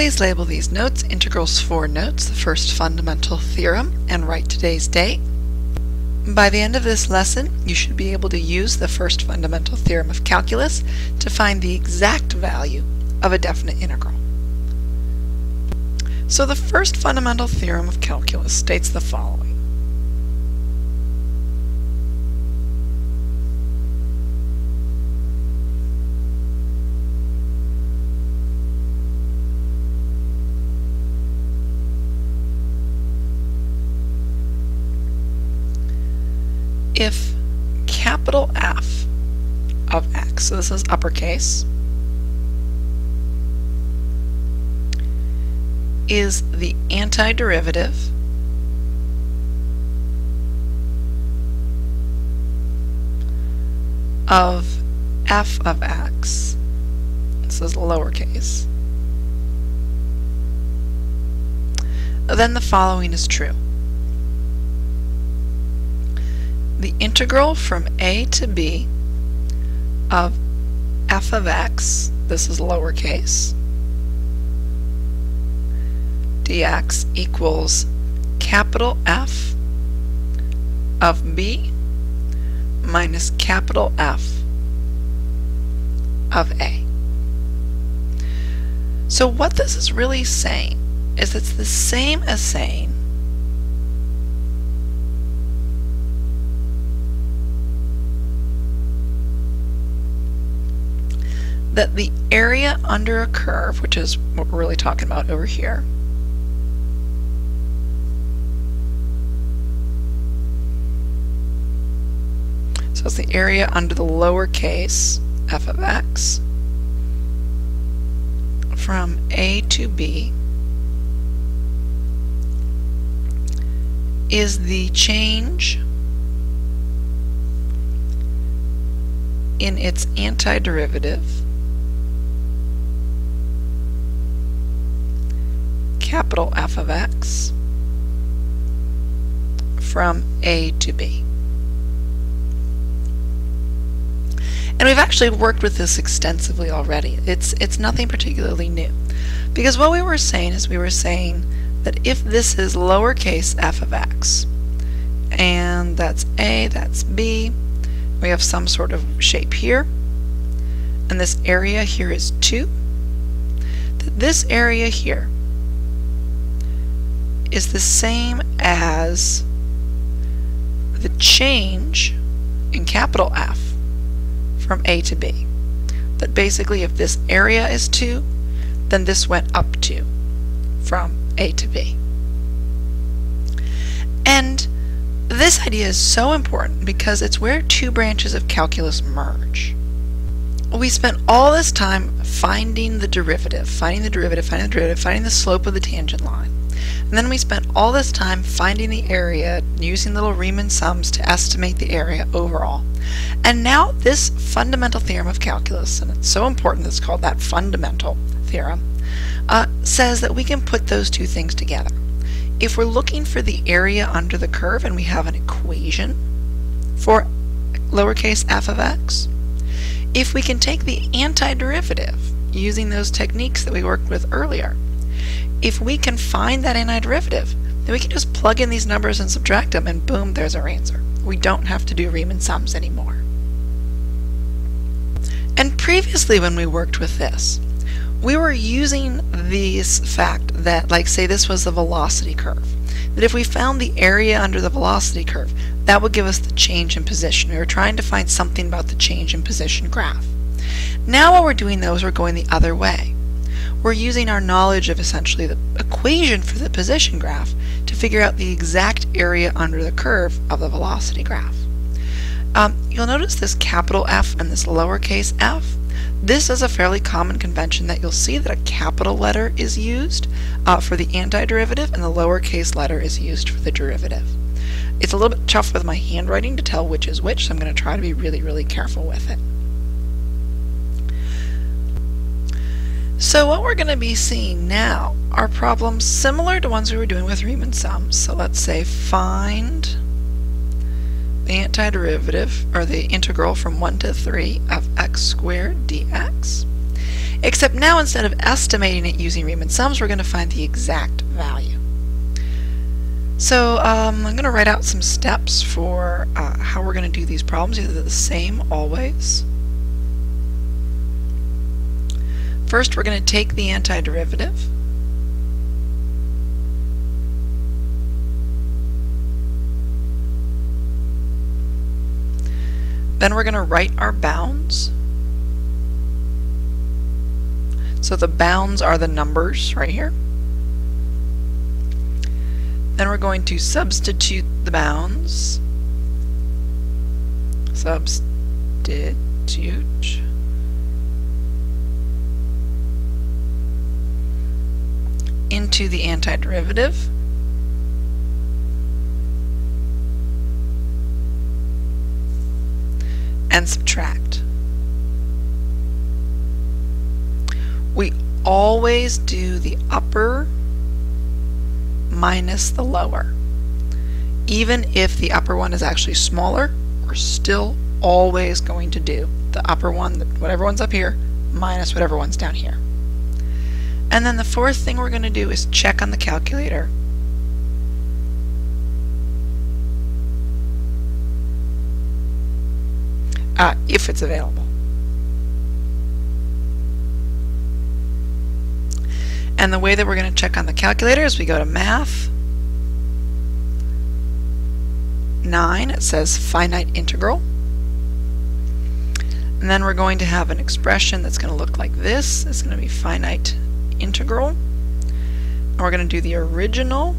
Please label these notes integrals for notes, the first fundamental theorem, and write today's date. By the end of this lesson, you should be able to use the first fundamental theorem of calculus to find the exact value of a definite integral. So the first fundamental theorem of calculus states the following. If capital F of x, so this is uppercase, is the antiderivative of f of x, this is lowercase, then the following is true. The integral from a to b of f of x, this is lowercase, dx equals capital F of b minus capital F of a. So what this is really saying is it's the same as saying that the area under a curve, which is what we're really talking about over here, so it's the area under the lowercase f of x from a to b is the change in its antiderivative capital F of x from A to B. And we've actually worked with this extensively already. It's, it's nothing particularly new. Because what we were saying is we were saying that if this is lowercase f of x, and that's A, that's B, we have some sort of shape here, and this area here is 2, this area here is the same as the change in capital F from A to B. That basically if this area is 2, then this went up 2 from A to B. And this idea is so important because it's where two branches of calculus merge. We spent all this time finding the derivative, finding the derivative, finding the derivative, finding the slope of the tangent line. And then we spent all this time finding the area using little Riemann sums to estimate the area overall. And now this fundamental theorem of calculus, and it's so important it's called that fundamental theorem, uh, says that we can put those two things together. If we're looking for the area under the curve and we have an equation for lowercase f of x, if we can take the antiderivative using those techniques that we worked with earlier, if we can find that antiderivative, then we can just plug in these numbers and subtract them and boom, there's our answer. We don't have to do Riemann sums anymore. And previously when we worked with this, we were using this fact that, like say this was the velocity curve, that if we found the area under the velocity curve, that would give us the change in position. We were trying to find something about the change in position graph. Now what we're doing though is we're going the other way we're using our knowledge of essentially the equation for the position graph to figure out the exact area under the curve of the velocity graph. Um, you'll notice this capital F and this lowercase f. This is a fairly common convention that you'll see that a capital letter is used uh, for the antiderivative and the lowercase letter is used for the derivative. It's a little bit tough with my handwriting to tell which is which, so I'm going to try to be really, really careful with it. So what we're going to be seeing now are problems similar to ones we were doing with Riemann sums. So let's say find the antiderivative, or the integral from 1 to 3 of x squared dx. Except now instead of estimating it using Riemann sums, we're going to find the exact value. So um, I'm going to write out some steps for uh, how we're going to do these problems. Either the same always. First, we're going to take the antiderivative. Then we're going to write our bounds. So the bounds are the numbers right here. Then we're going to substitute the bounds. Substitute. Into the antiderivative. and subtract. We always do the upper minus the lower. Even if the upper one is actually smaller, we're still always going to do the upper one, whatever one's up here, minus whatever one's down here. And then the fourth thing we're going to do is check on the calculator. Uh, if it's available. And the way that we're going to check on the calculator is we go to Math, 9, it says finite integral. And then we're going to have an expression that's going to look like this. It's going to be finite integral. And we're going to do the original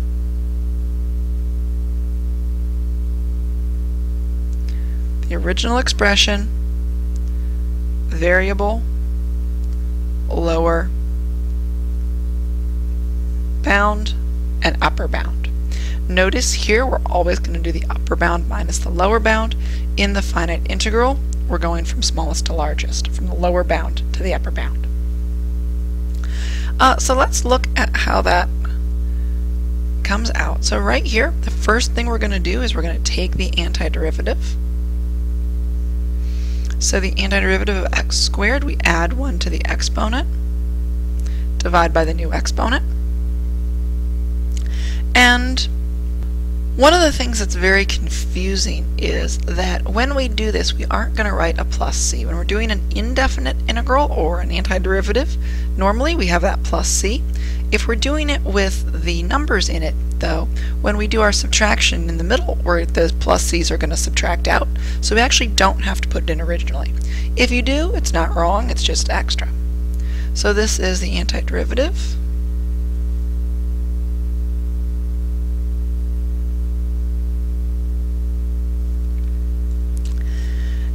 the original expression, variable, lower, bound, and upper bound. Notice here we're always going to do the upper bound minus the lower bound. In the finite integral, we're going from smallest to largest, from the lower bound to the upper bound. Uh, so let's look at how that comes out. So right here, the first thing we're going to do is we're going to take the antiderivative. So the antiderivative of x squared, we add 1 to the exponent, divide by the new exponent. And one of the things that's very confusing is that when we do this, we aren't going to write a plus c. When we're doing an indefinite integral or an antiderivative, normally we have that plus c. If we're doing it with the numbers in it, though, when we do our subtraction in the middle, where the plus c's are going to subtract out, so we actually don't have to put it in originally. If you do, it's not wrong, it's just extra. So this is the antiderivative.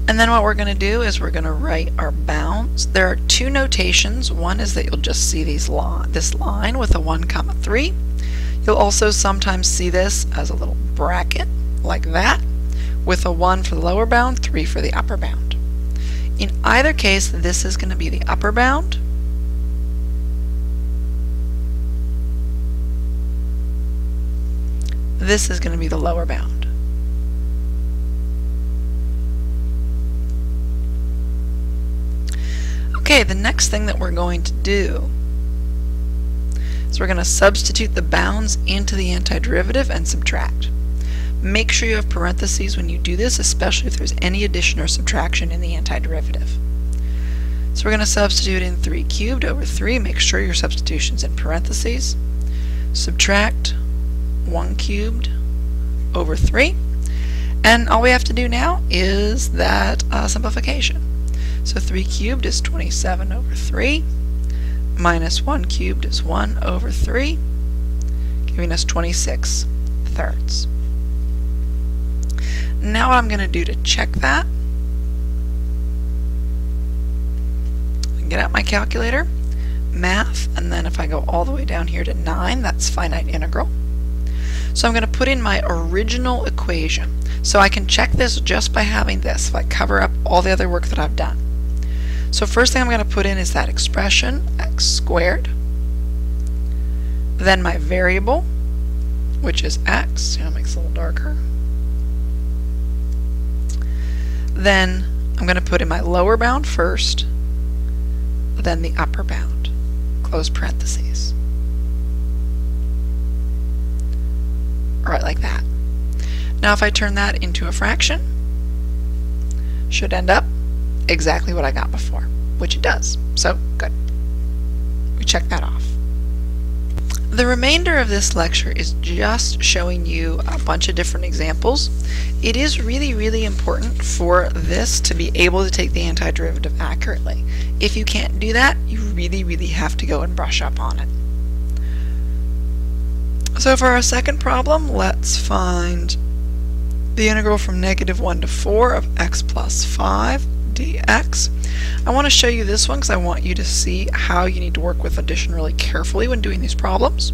And then what we're going to do is we're going to write our bounds. There are two notations. One is that you'll just see these line, this line with a 1 comma 3. You'll also sometimes see this as a little bracket like that with a 1 for the lower bound, 3 for the upper bound. In either case, this is going to be the upper bound. This is going to be the lower bound. Okay, the next thing that we're going to do is we're going to substitute the bounds into the antiderivative and subtract. Make sure you have parentheses when you do this, especially if there's any addition or subtraction in the antiderivative. So we're going to substitute in 3 cubed over 3. Make sure your substitution's in parentheses. Subtract 1 cubed over 3. And all we have to do now is that uh, simplification. So 3 cubed is 27 over 3, minus 1 cubed is 1 over 3, giving us 26 thirds. Now what I'm going to do to check that, get out my calculator, math, and then if I go all the way down here to 9, that's finite integral. So I'm going to put in my original equation. So I can check this just by having this, if I cover up all the other work that I've done. So first thing I'm going to put in is that expression, x squared. Then my variable, which is x. Yeah, makes it a little darker. Then I'm going to put in my lower bound first, then the upper bound. Close parentheses. Right like that. Now if I turn that into a fraction, should end up exactly what I got before, which it does. So, good. We check that off. The remainder of this lecture is just showing you a bunch of different examples. It is really, really important for this to be able to take the antiderivative accurately. If you can't do that, you really, really have to go and brush up on it. So for our second problem, let's find the integral from negative 1 to 4 of x plus 5 dx. I want to show you this one because I want you to see how you need to work with addition really carefully when doing these problems.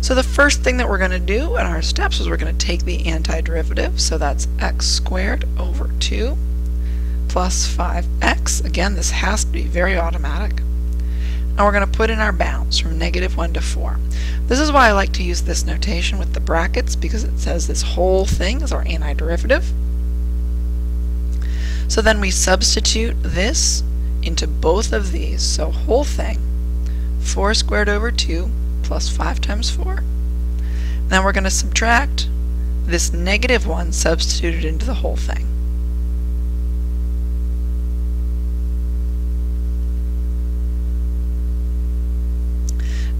So the first thing that we're going to do in our steps is we're going to take the antiderivative, so that's x squared over 2 plus 5x. Again, this has to be very automatic. And we're going to put in our bounds from negative 1 to 4. This is why I like to use this notation with the brackets because it says this whole thing is our antiderivative. So then we substitute this into both of these. So whole thing, 4 squared over 2 plus 5 times 4. Then we're going to subtract this negative 1 substituted into the whole thing.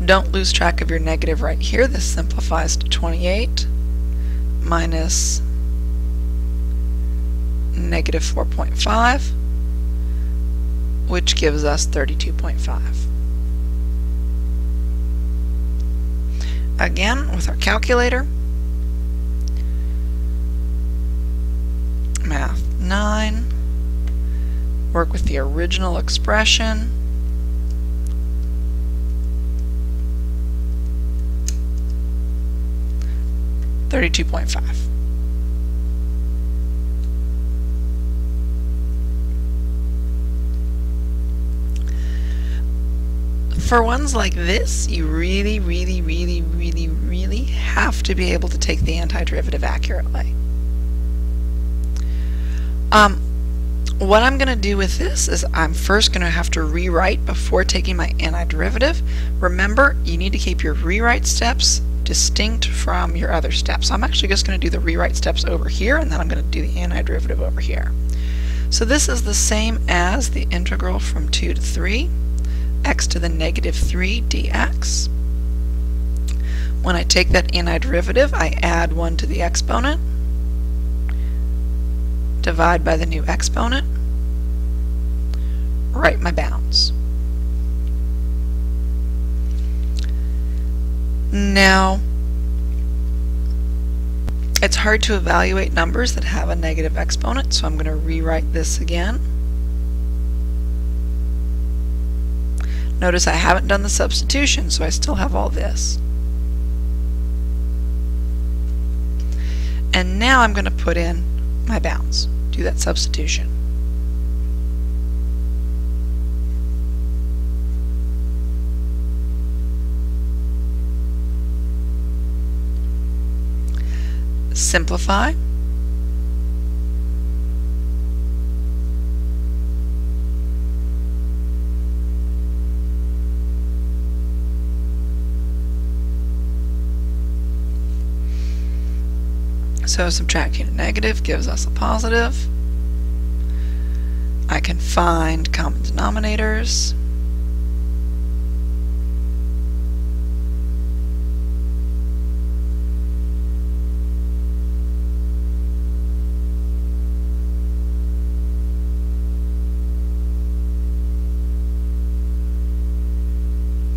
Don't lose track of your negative right here. This simplifies to 28 minus negative 4.5, which gives us 32.5. Again, with our calculator, math 9, work with the original expression, Thirty-two point five. For ones like this, you really, really, really, really, really have to be able to take the antiderivative accurately. Um, what I'm going to do with this is I'm first going to have to rewrite before taking my antiderivative. Remember, you need to keep your rewrite steps distinct from your other steps. So I'm actually just going to do the rewrite steps over here, and then I'm going to do the antiderivative over here. So this is the same as the integral from 2 to 3 x to the negative 3 dx. When I take that antiderivative, I add 1 to the exponent, divide by the new exponent, write my bounds. Now, it's hard to evaluate numbers that have a negative exponent, so I'm going to rewrite this again. Notice I haven't done the substitution, so I still have all this. And now I'm going to put in my bounds, do that substitution. Simplify. So subtracting a negative gives us a positive. I can find common denominators.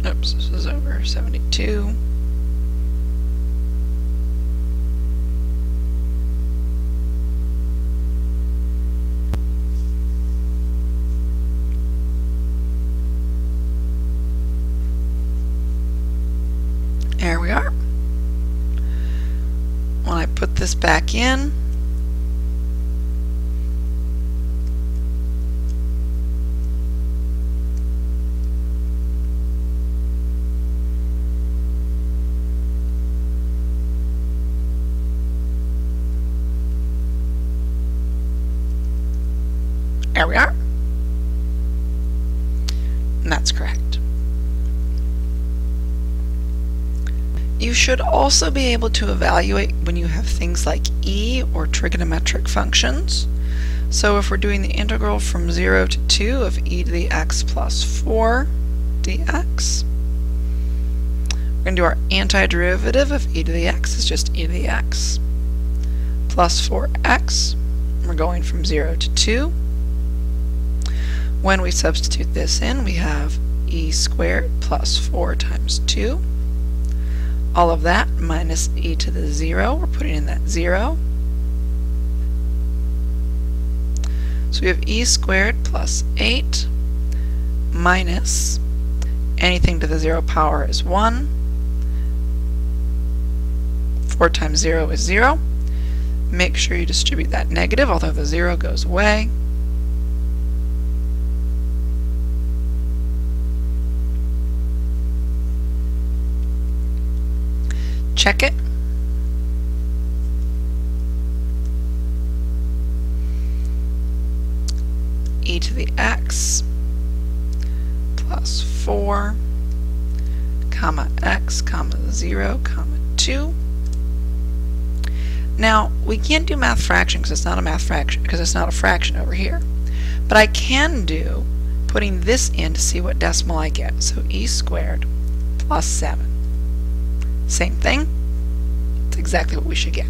Oops, this is over 72. This back in. There we are. You should also be able to evaluate when you have things like e or trigonometric functions. So if we're doing the integral from 0 to 2 of e to the x plus 4 dx, we're going to do our antiderivative of e to the x is just e to the x plus 4x. We're going from 0 to 2. When we substitute this in, we have e squared plus 4 times 2. All of that minus e to the 0. We're putting in that 0. So we have e squared plus 8 minus anything to the 0 power is 1. 4 times 0 is 0. Make sure you distribute that negative, although the 0 goes away. Check it. e to the x plus 4 comma x comma 0 comma 2 now we can't do math fraction because it's not a math fraction because it's not a fraction over here. But I can do putting this in to see what decimal I get. So e squared plus 7 same thing it's exactly what we should get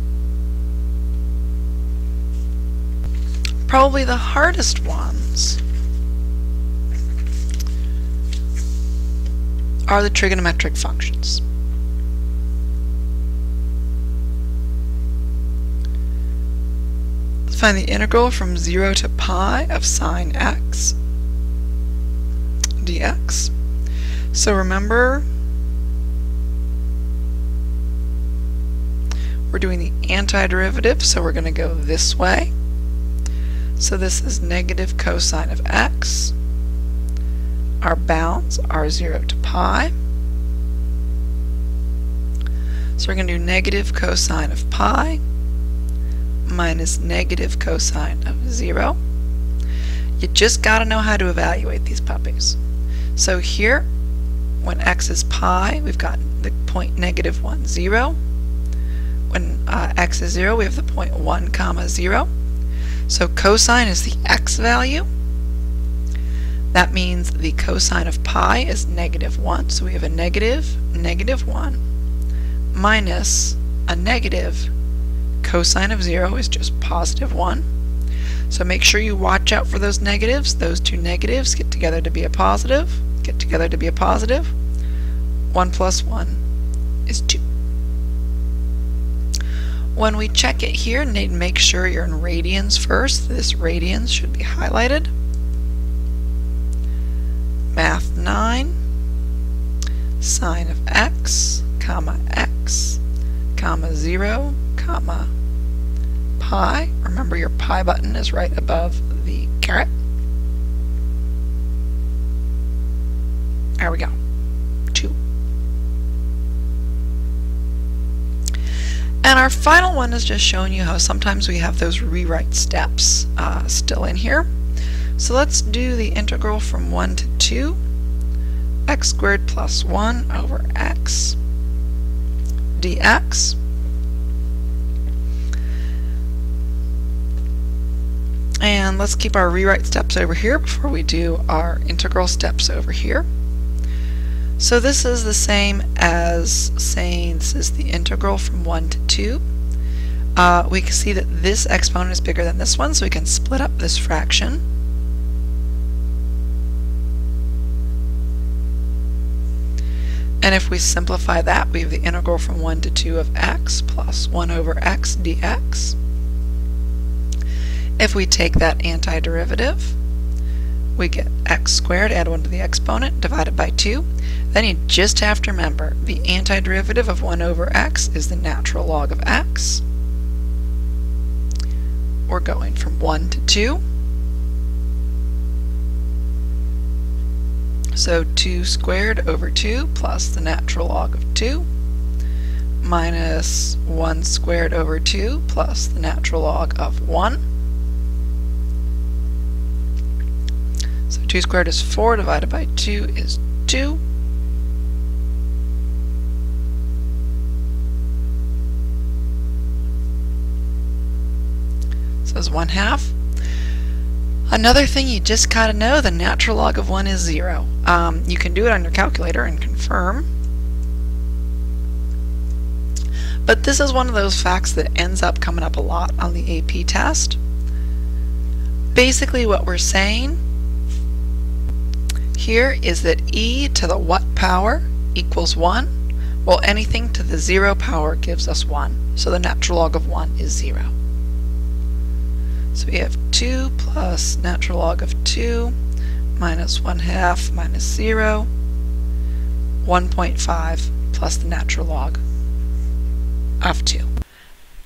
probably the hardest ones are the trigonometric functions. Find the integral from 0 to pi of sine x dx. So remember, we're doing the antiderivative, so we're going to go this way. So this is negative cosine of x. Our bounds are 0 to pi. So we're going to do negative cosine of pi minus negative cosine of 0. You just got to know how to evaluate these puppies. So here, when x is pi, we've got the point negative 1, 0. When uh, x is 0, we have the point 1 comma 0. So cosine is the x value. That means the cosine of pi is negative 1. So we have a negative, negative 1 minus a negative cosine of 0 is just positive 1. So make sure you watch out for those negatives. Those two negatives get together to be a positive, get together to be a positive. 1 plus 1 is 2. When we check it here, need to make sure you're in radians first. This radians should be highlighted. Math 9, sine of x, comma x, comma 0, comma pi. Remember your pi button is right above the caret. There we go. And our final one is just showing you how sometimes we have those rewrite steps uh, still in here. So let's do the integral from 1 to 2, x squared plus 1 over x dx. And let's keep our rewrite steps over here before we do our integral steps over here. So this is the same as saying this is the integral from 1 to 2. Uh, we can see that this exponent is bigger than this one, so we can split up this fraction. And if we simplify that, we have the integral from 1 to 2 of x plus 1 over x dx. If we take that antiderivative, we get x squared, add 1 to the exponent, divided by 2. Then you just have to remember the antiderivative of 1 over x is the natural log of x. We're going from 1 to 2. So 2 squared over 2 plus the natural log of 2 minus 1 squared over 2 plus the natural log of 1 So 2 squared is 4 divided by 2 is 2. Says 1 half. Another thing you just gotta know, the natural log of 1 is 0. Um, you can do it on your calculator and confirm. But this is one of those facts that ends up coming up a lot on the AP test. Basically what we're saying here is that e to the what power equals 1, Well, anything to the 0 power gives us 1. So the natural log of 1 is 0. So we have 2 plus natural log of 2 minus 1 half minus 0, 1.5 plus the natural log of 2.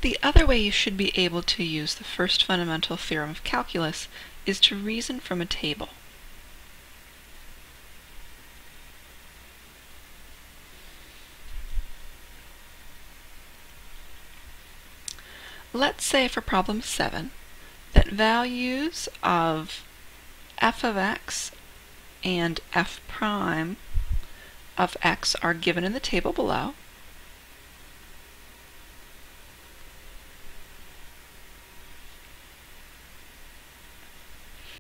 The other way you should be able to use the first fundamental theorem of calculus is to reason from a table. Let's say for problem 7 that values of f of x and f prime of x are given in the table below.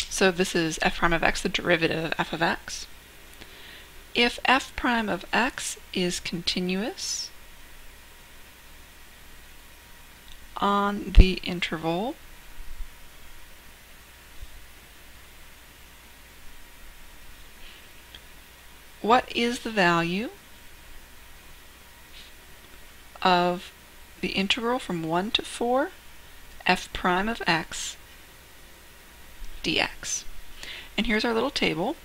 So this is f prime of x, the derivative of f of x. If f prime of x is continuous on the interval what is the value of the integral from 1 to 4 f prime of x dx. And here's our little table.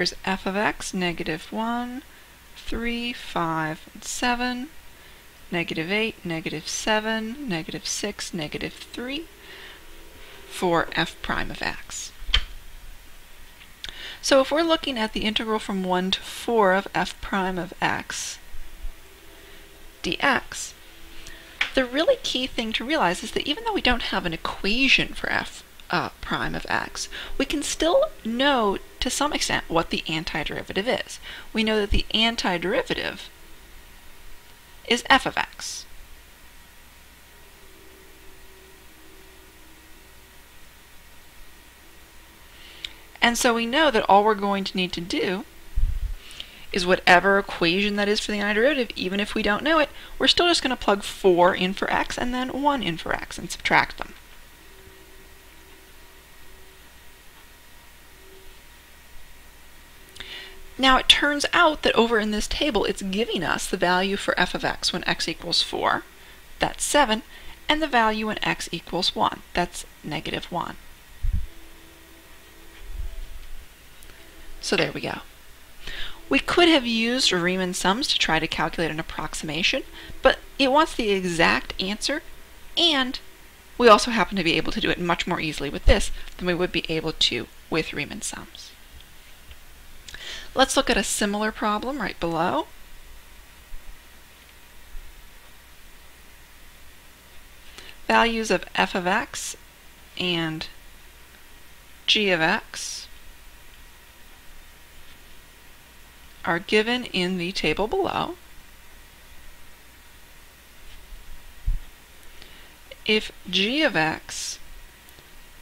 Here's f of x, negative 1, 3, 5, and 7, negative 8, negative 7, negative 6, negative 3, for f prime of x. So if we're looking at the integral from 1 to 4 of f prime of x dx, the really key thing to realize is that even though we don't have an equation for f uh, prime of x, we can still know to some extent what the antiderivative is. We know that the antiderivative is f of x. And so we know that all we're going to need to do is whatever equation that is for the antiderivative, even if we don't know it, we're still just going to plug 4 in for x and then 1 in for x and subtract them. Now it turns out that over in this table it's giving us the value for f of x when x equals 4, that's 7, and the value when x equals 1, that's negative 1. So there we go. We could have used Riemann sums to try to calculate an approximation, but it wants the exact answer, and we also happen to be able to do it much more easily with this than we would be able to with Riemann sums. Let's look at a similar problem right below. Values of f of x and g of x are given in the table below. If g of x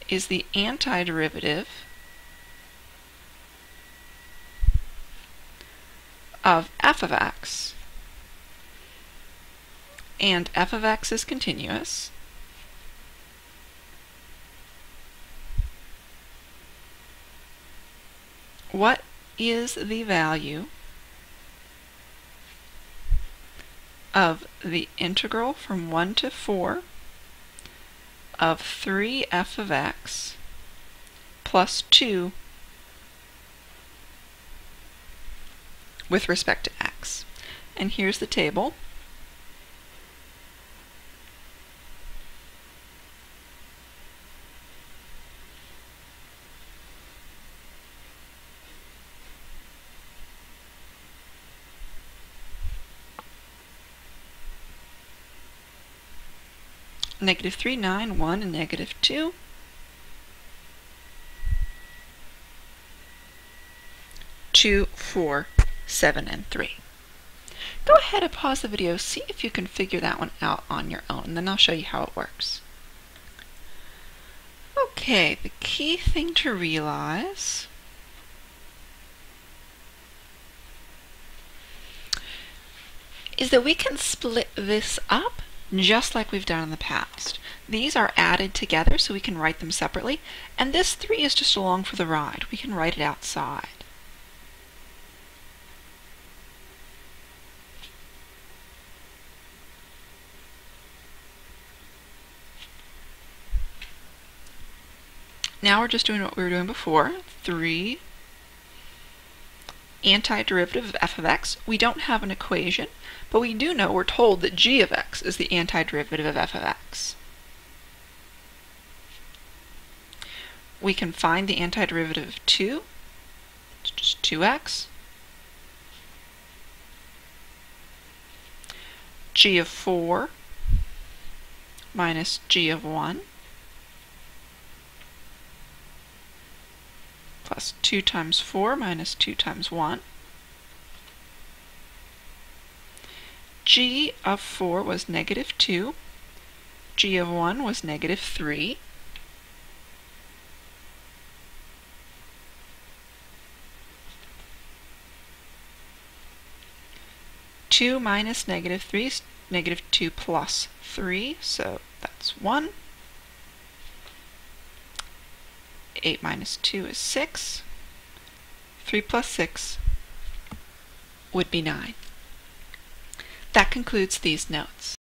is the antiderivative of f of x, and f of x is continuous, what is the value of the integral from 1 to 4 of 3f of x plus 2 with respect to x. And here's the table. negative 3, 9, 1, and negative 2. Two, four, seven, and three. Go ahead and pause the video, see if you can figure that one out on your own, and then I'll show you how it works. Okay, the key thing to realize is that we can split this up just like we've done in the past. These are added together so we can write them separately, and this 3 is just along for the ride. We can write it outside. Now we're just doing what we were doing before. 3 antiderivative of f of x. We don't have an equation, but we do know we're told that g of x is the antiderivative of f of x. We can find the antiderivative of 2. It's just 2x. g of 4 minus g of 1 plus 2 times 4 minus 2 times 1. g of 4 was negative 2. g of 1 was negative 3. Two minus negative three is negative two plus three, so that's one. 8 minus 2 is 6. 3 plus 6 would be 9. That concludes these notes.